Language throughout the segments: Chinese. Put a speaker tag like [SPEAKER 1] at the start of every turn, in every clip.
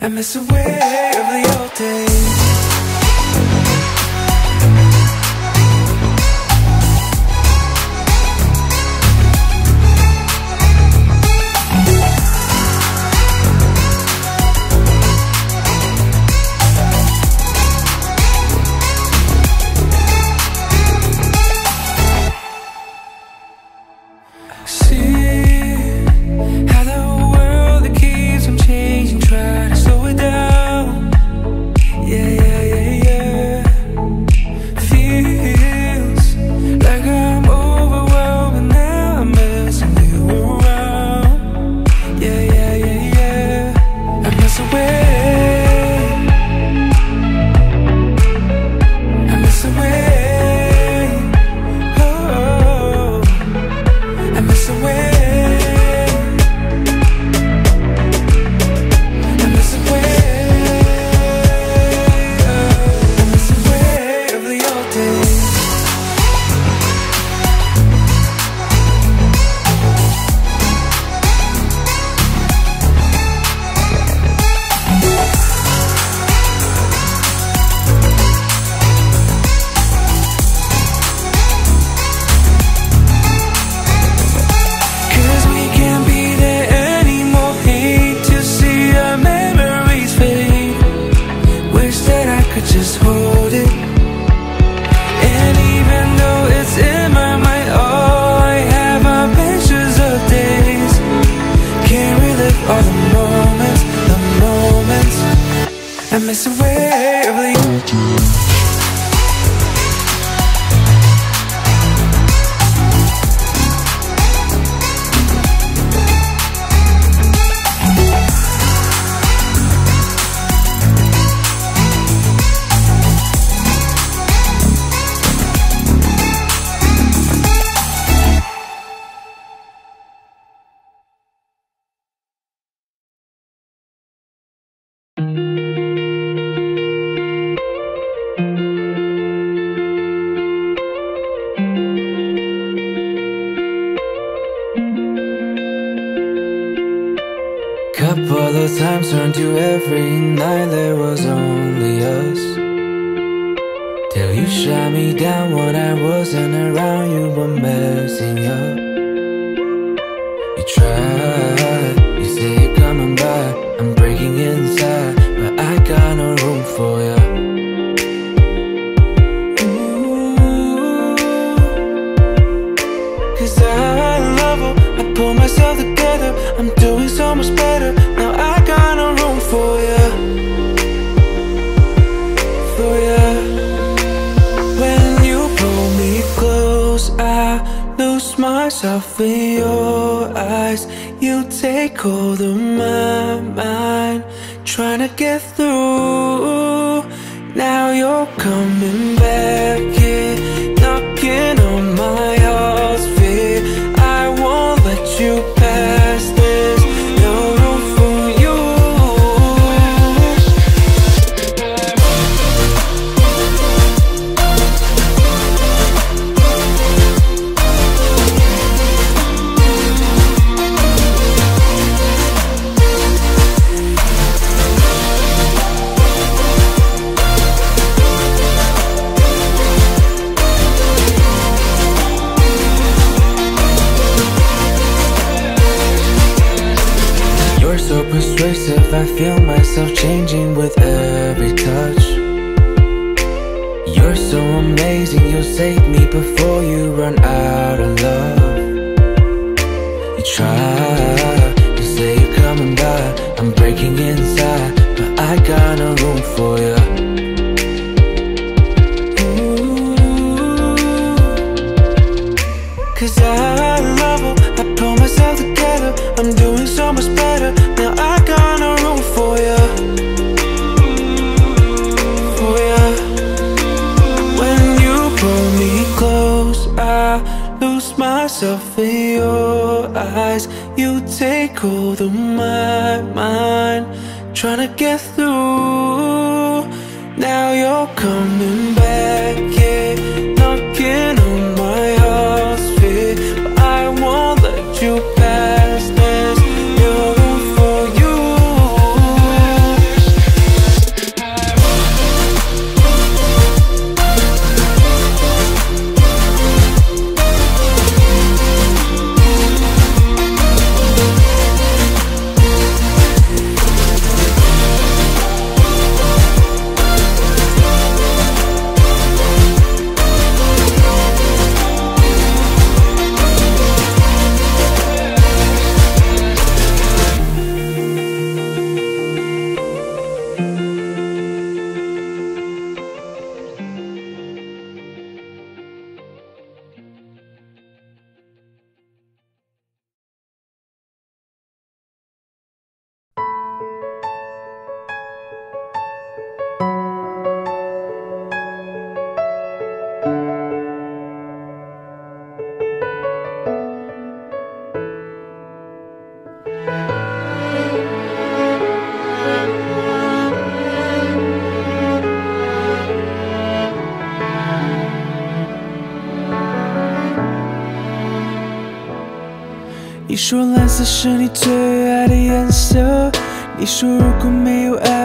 [SPEAKER 1] I miss the way of the old days. you every night there was only us. Till you shut me down when I wasn't around You were messing up. myself in your eyes You take hold of my mind Trying to get through Now you're coming back here Knocking on my heart. myself changing with every touch. You're so amazing, you'll save me before you run out of love. You try, you say you're coming by I'm breaking inside, but I got no room for you go through my mind, trying to get through. 是你最爱的颜色你说如果没有爱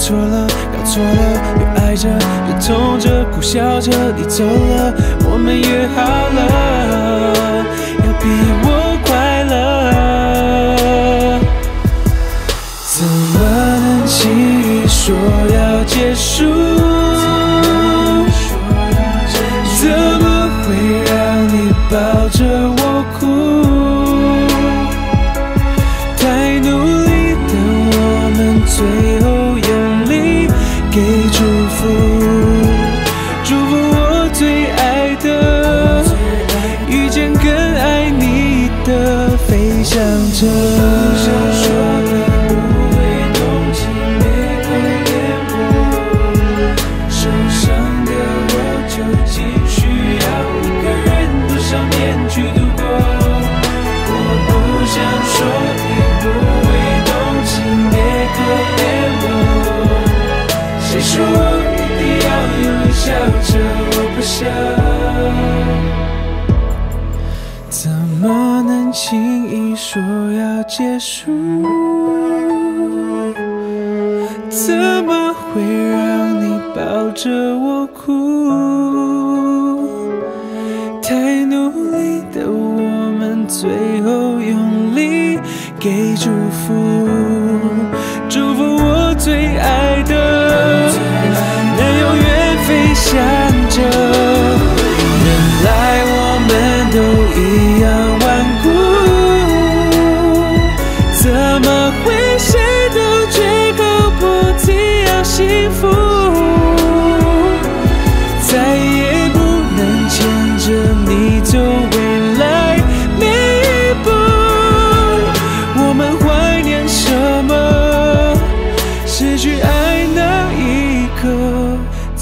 [SPEAKER 1] 错了搞错了越爱着越痛着苦笑着你走了我们约好了要比我快乐。怎么能轻易说笑着我不想。怎么能轻易说要结束？怎么会让你抱着我哭？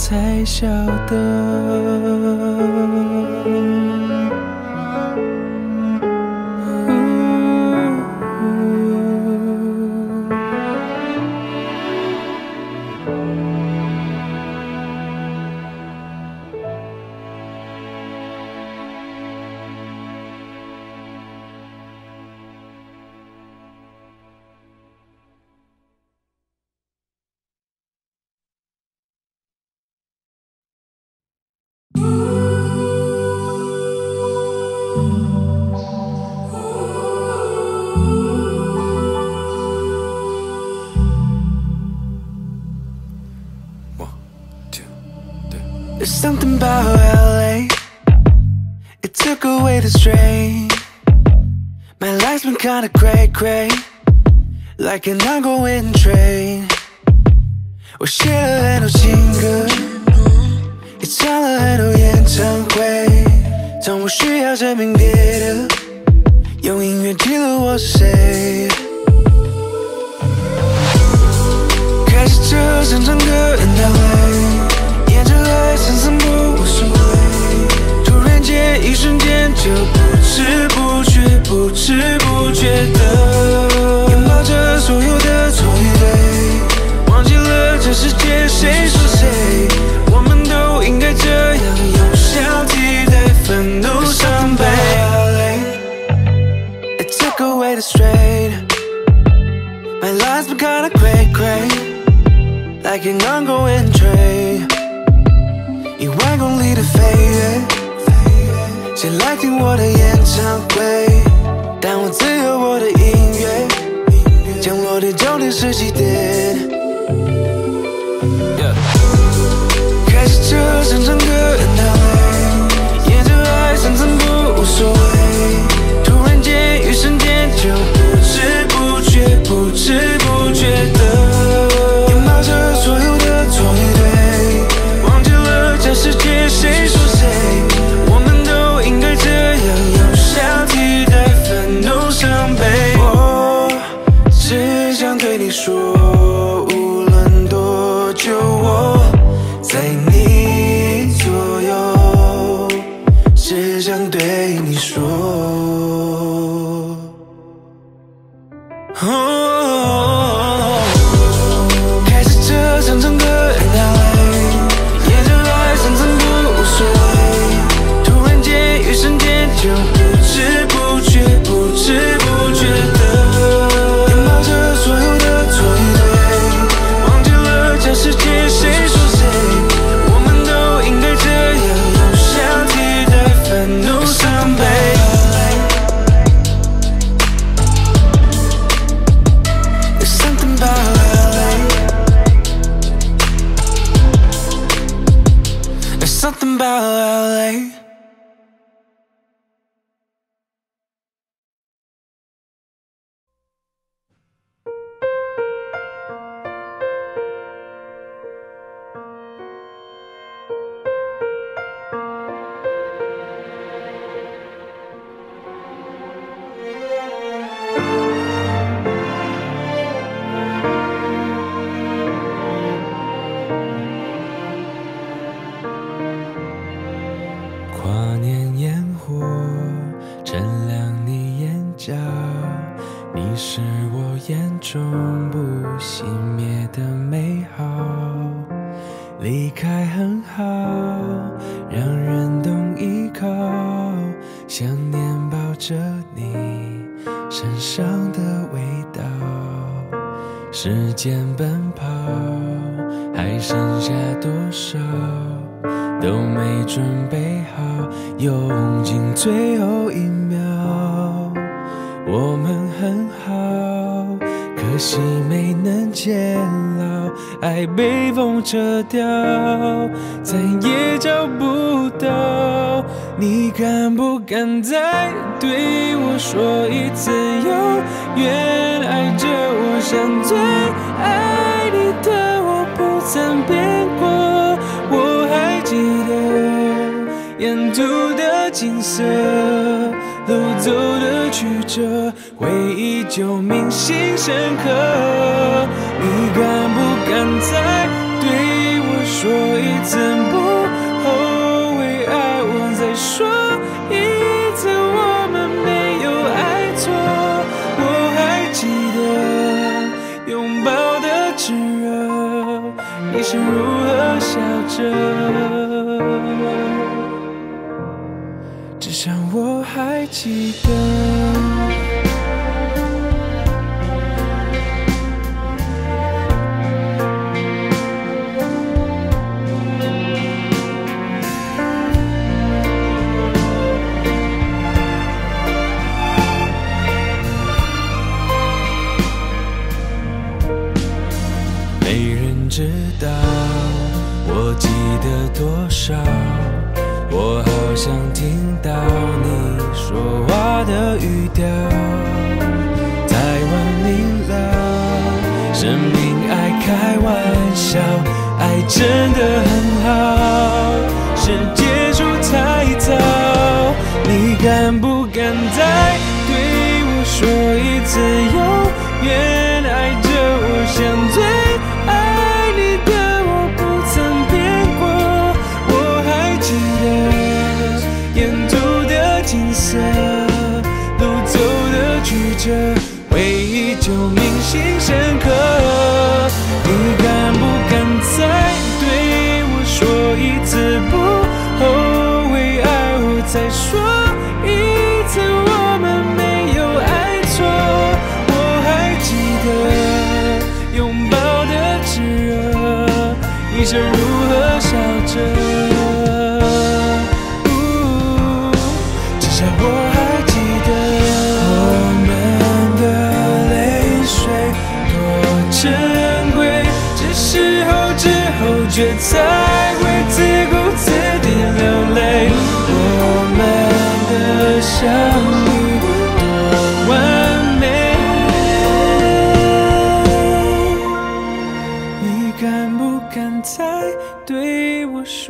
[SPEAKER 1] 才晓得。There's something about LA. It took away the strain. My life's been kinda cray cray, like an ongoing train. 我写了很多情歌，也唱了很多演唱会，从不需要证明别的，用音乐记录我是谁。开始车上唱歌很一瞬间就不知不觉，不知不觉的拥抱着所有的错与对，忘记了这世界谁说谁，谁来听我的演唱会？但我自由我的音乐，降落的终点是起点。身上的味道。时间奔跑，还剩下多少？都没准备好，用尽最后一秒。我们很好，可惜没能见老，爱被风扯掉，再也找不到。你敢不敢再对我说一次永远爱着我，像最爱你的我不曾变过。我还记得沿途的景色，路走的曲折，回忆就铭心深刻。你敢不敢再对我说一次是如何笑着？至少我还记得。多少？我好想听到你说话的语调。太晚明了，生命爱开玩笑，爱真的很好，是结束太早。你敢不敢再对我说一次永远就铭心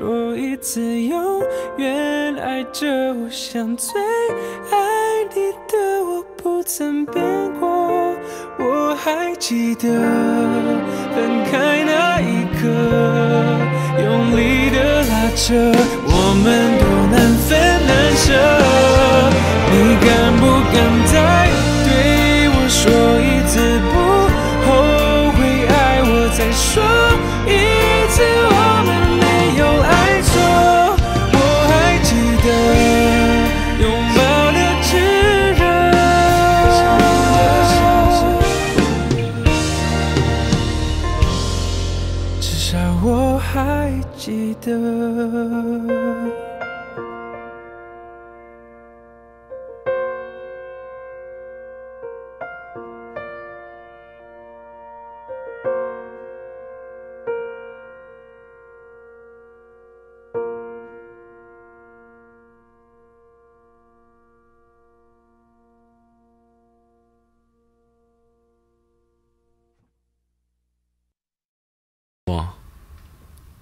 [SPEAKER 1] 我说一次永远爱着我，像最爱你的我不曾变过。我还记得分开那一刻，用力的拉扯，我们多难分难舍。你敢不敢再对我说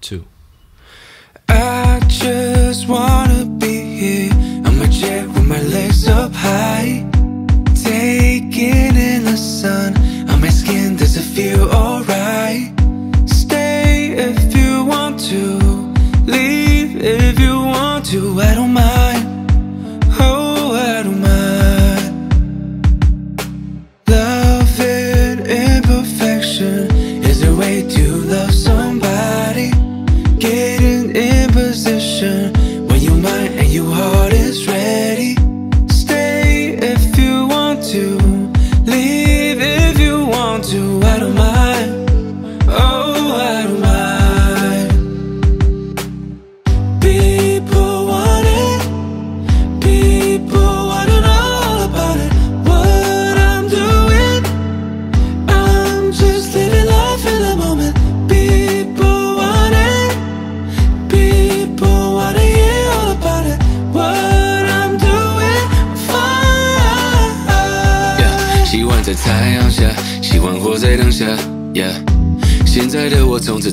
[SPEAKER 1] two. I just wanna be here on my jet with my legs up high, taking in the sun on my skin. Does it feel alright? Stay if you want to, leave if you want to. I don't mind.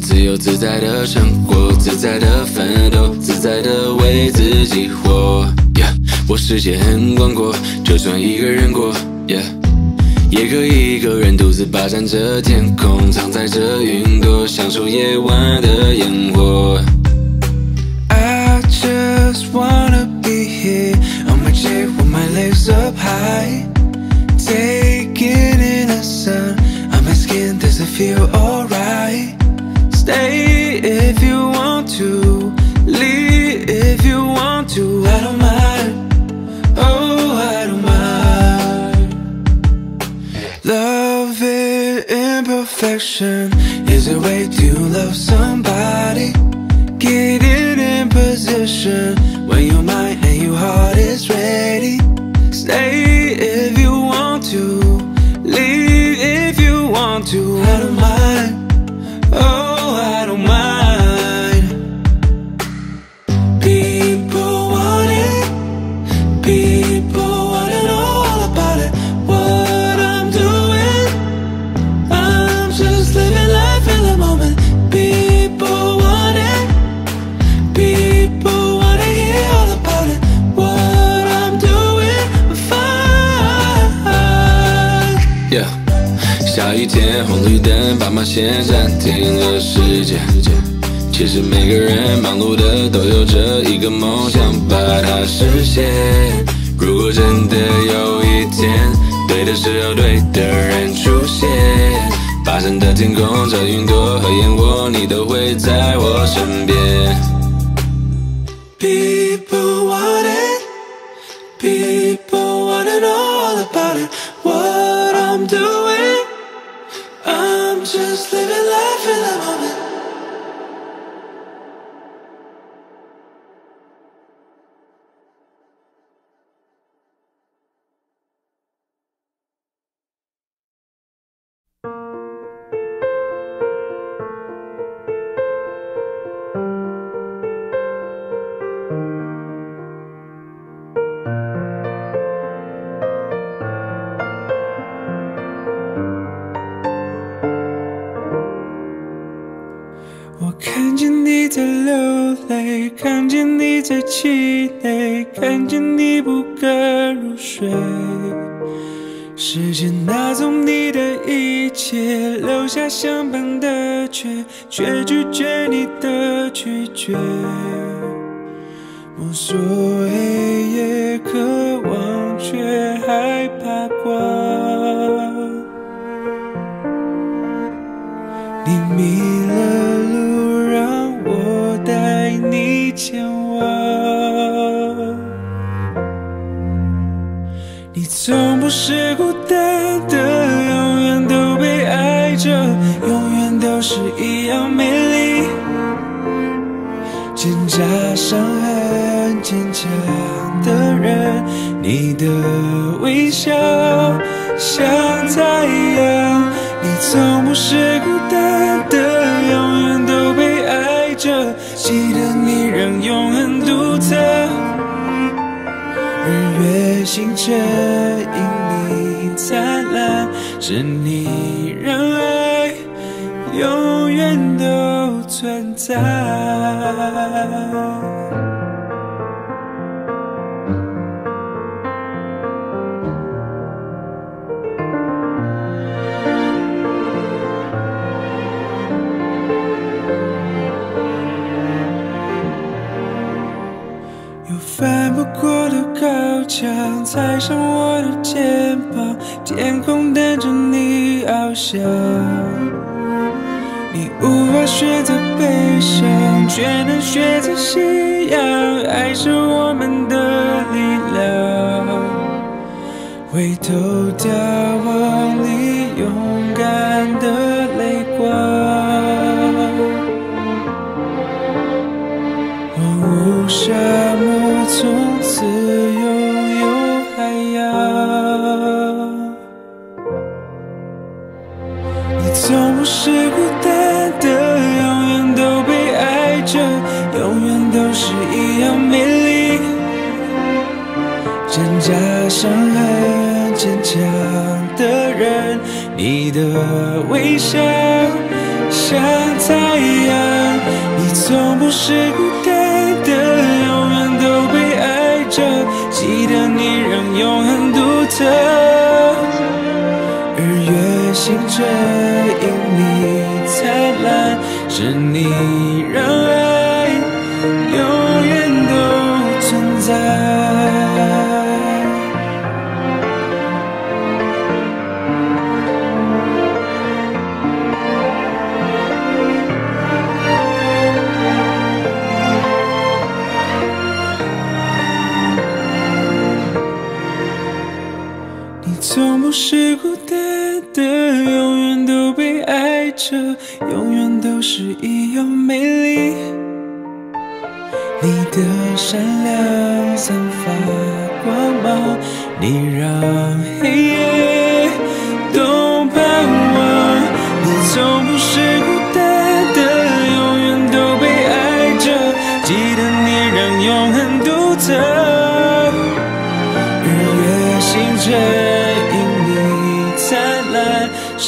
[SPEAKER 2] 自由自在的生活，自在的奋斗，自在的为自己活。我世界很广阔，就算一个人过。也可以一个人独自霸占着天空，藏在这云朵，享受夜晚的烟火。
[SPEAKER 1] Love and imperfection is a way to love somebody. Getting in position when your mind and your heart is ready.
[SPEAKER 2] 红绿灯斑马线暂停了时间。其实每个人忙碌的都有着一个梦想，把它实现。如果真的有一天，对的时候对的人出现，发生的天空这云朵和烟火，你都会在我身边。
[SPEAKER 1] People want just living life in the moment. 拒绝你的拒绝。无所谓，也渴望，却害怕光。你迷了路，让我带你前往。你从不是孤你的微笑像太阳。你从不是孤单的，永远都被爱着。记得你让永恒独特，日月星辰因你灿烂，是你让爱永远都存在。你翱翔。你无法选择悲伤，却能选择信仰，爱是我们的力量。回头掉蒹葭上很坚强的人，你的微笑像太阳。你从不是孤单的，永远都被爱着。记得你让永恒独特，日月星辰因你灿烂，是你让爱一样美丽。你的善良散发光芒，你让黑夜都盼望。你从不是孤单的，永远都被爱着。记得你让永恒独特。日月星辰因你灿烂，是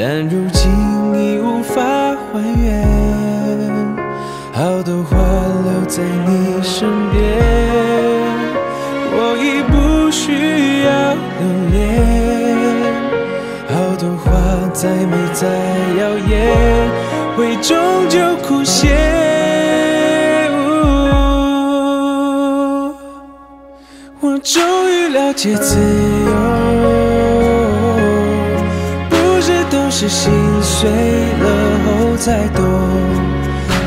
[SPEAKER 1] 但如今已无法还原。好多话留在你身边，我已不需要留恋。好多话再美再耀眼，会终究枯谢。我终于了解自由，心碎了后才懂，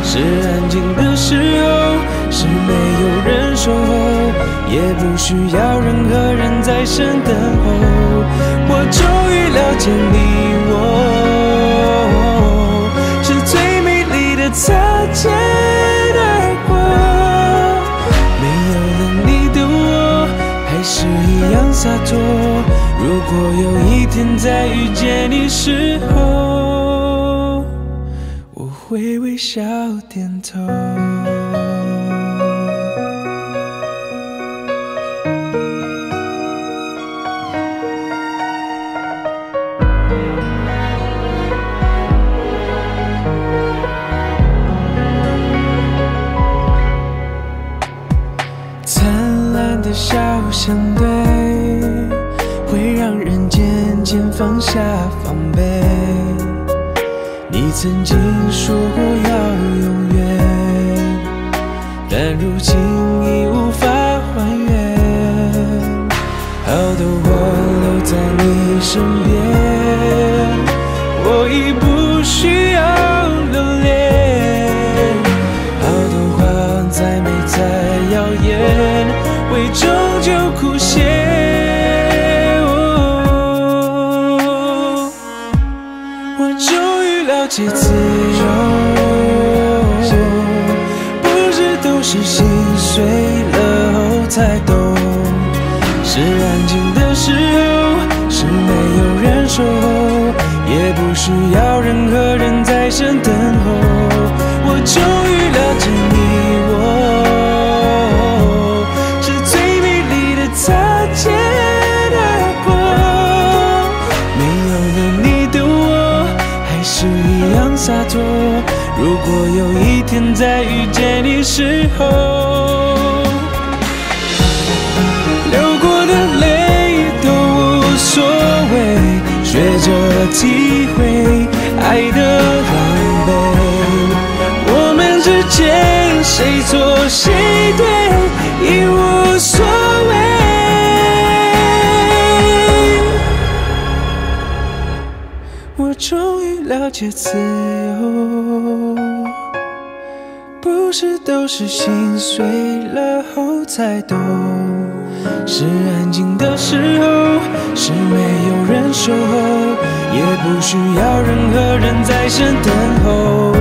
[SPEAKER 1] 是安静的时候，是没有人守候，也不需要任何人在身等候。我终于了解你我，是最美丽的擦肩而过。没有了你的我，还。是一样洒脱。如果有一天再遇见你时候，我会微笑点头。是心碎了后才懂，是安静的时候，是没有人守候，也不需要任何人在身等候。我终于了解你我是最美丽的擦肩而过。没有了你的我，还是一样。洒脱。如果有一天再遇时候，流过的泪都无所谓，学着体会爱的狼狈。我们之间谁错谁对已无所谓。我终于了解自由，是心碎了后才懂，是安静的时候，是没有人守候，也不需要任何人在身等候。